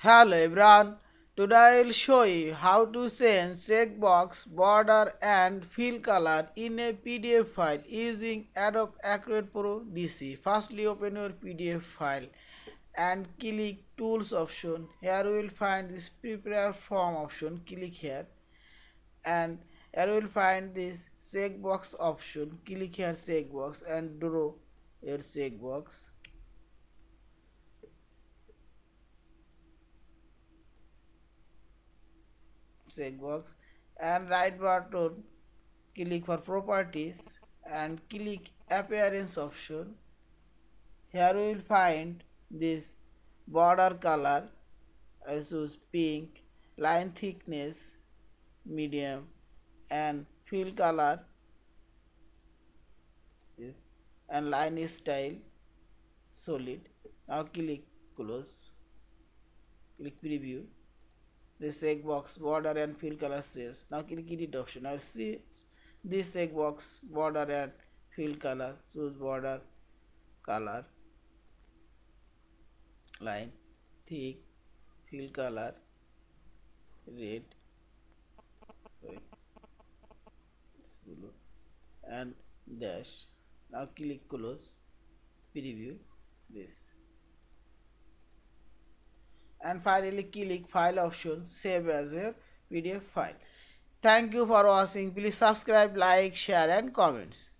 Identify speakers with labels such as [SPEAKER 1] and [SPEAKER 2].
[SPEAKER 1] Hello everyone, today I will show you how to change checkbox, border and fill color in a PDF file using Adobe Acrobat Pro DC. Firstly open your PDF file and click tools option. Here you will find this prepare form option, click here. And here you will find this checkbox option, click here checkbox and draw your checkbox checkbox and right button click for properties and click appearance option here we will find this border color I choose pink line thickness medium and fill color and line style solid. Now click close. Click preview this checkbox border and fill color saves. Now click edit option. Now see this checkbox border and fill color. Choose border color. Line thick fill color red sorry blue and dash. Now click close preview this and finally click file option save as a pdf file. Thank you for watching. Please subscribe like share and comments